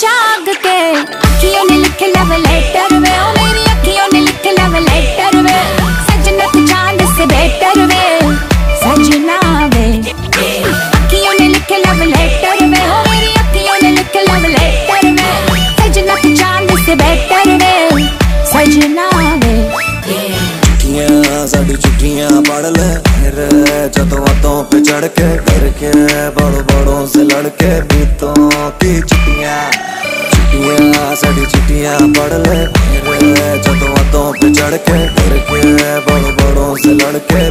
जाग के। अखियों ने लिख लव लेटर वे। ओ मेरी अखियों ने लिख लव लेटर वे। सजना तू चाँद से बेटर वे। सजना वे। अखियों ने लिख लव लेटर वे। ओ मेरी अखियों ने लिख लव लेटर वे। सजना तू चाँद से बेटर वे। सजना पे चढ़ के करके बड़ो बड़ो से लड़के बीतों की चिट्ठिया चिट्ठियाँ साडी चिट्ठियाँ पढ़ ले जदों पे चढ़ के करके बड़ो बड़ों से लड़के